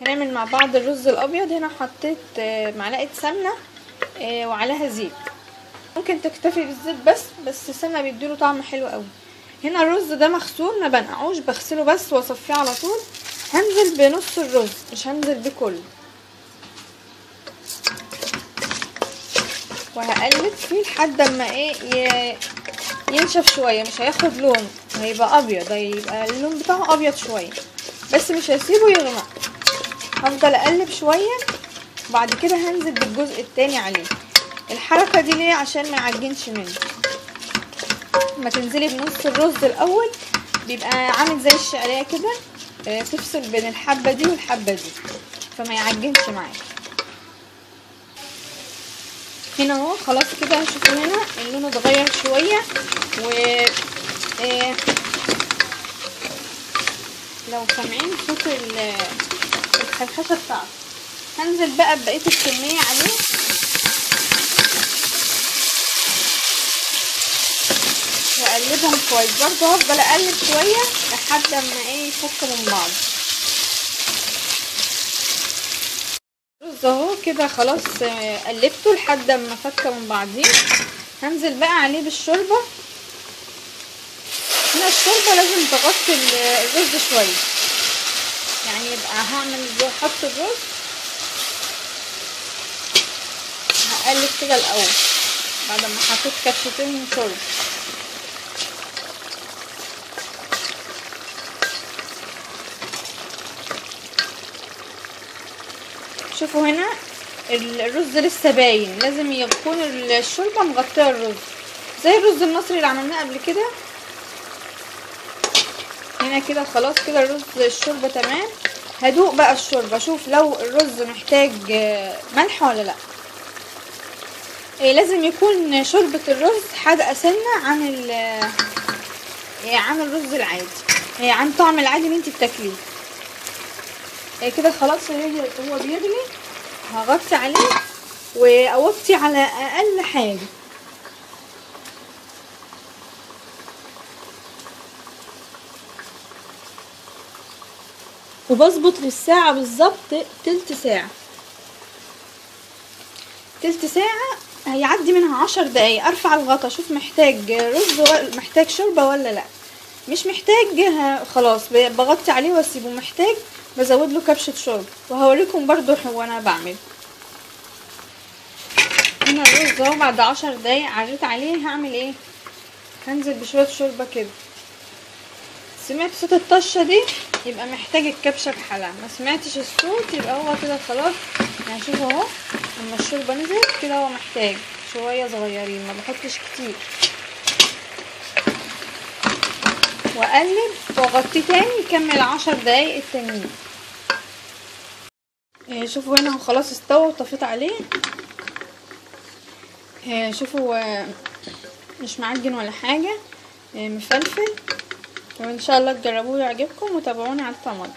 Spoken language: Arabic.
هنعمل مع بعض الرز الأبيض. هنا حطيت آه، معلقة سمنة آه، وعليها زيت. ممكن تكتفي بالزيت بس بس السمنة بيديله طعم حلو قوي. هنا الرز ده مغسول ما بنقعوش بغسله بس واصفيه على طول. هنزل بنص الرز مش هنزل بكله وهقلب فيه لحد أما إيه ينشف شوية مش هياخد لون هيبقى أبيض هيبقى اللون بتاعه أبيض شوية. بس مش هسيبه يغمق. هفضل أقلب شوية وبعد كده هنزل بالجزء التاني عليه. الحركة دي ليه؟ عشان ما يعجنش منه لما تنزلي بنص الرز الأول بيبقى عامل زي الشعرية كده آه، تفصل بين الحبة دي والحبة دي فما يعجنش معاكي هنا أهو خلاص كده شوفوا هنا اللون اتغير شوية و آه، لو سامعين صوت ال- الخرخشه بتاعته هنزل بقى ببقية الكمية عليه. واقلبهم كويس. برضه هفضل أقلب شوية لحد أما إيه يفكوا من بعض. الرز أهو كده خلاص قلبته لحد أما فك من بعضيه. هنزل بقى عليه بالشوربة. هنا الشوربة لازم تغطي ال- الرز شوية. يعني يبقى هعمل أحط الرز هقلب كده الأول بعد ما حطيت كبشتين من شوربه شوفوا هنا ال- الرز لسه باين لازم يكون الشوربة مغطية الرز. زي الرز المصري اللي عملناه قبل كده. هنا كده خلاص كده الرز الشوربة تمام. هدوق بقى الشوربة أشوف لو الرز محتاج آه، ملح ولا لأ. إيه لازم يكون شوربة الرز حادقة سنة عن ال إيه، عن الرز العادي. إيه، عن طعم العادي اللي انت بتاكليه. إيه كده خلاص هو بيغلي. هغطي عليه وأوطي على أقل حاجة. وبظبط للساعة بالظبط تلت ساعة. تلت ساعة هيعدي منها عشر دقايق. أرفع الغطا أشوف محتاج رز محتاج شوربة ولا لأ. مش محتاج خلاص بغطي عليه وأسيبه. محتاج بزود له كبشة شوربة. وهوريكم برضو وأنا بعمل. هنا الرز أهو بعد عشر دقايق عريت عليه. هعمل إيه؟ هنزل بشوية شوربة كده. سمعت صوت الطشة دي؟ يبقى محتاج الكبشة بحالها ما سمعتش الصوت يبقى هو كده خلاص. يعني شوفوا اهو لما الشوربة نزلت كده هو محتاج شوية صغيرين ما بحطش كتير. واقلب وأغطيه تاني يكمل عشر دقايق التانيين. إيه، شوفوا هنا هو خلاص استوى وطفيت عليه. إيه، شوفوا آه، مش معجن ولا حاجة. إيه، مفلفل. وإن شاء الله تجربوه يعجبكم وتابعوني على الطماطم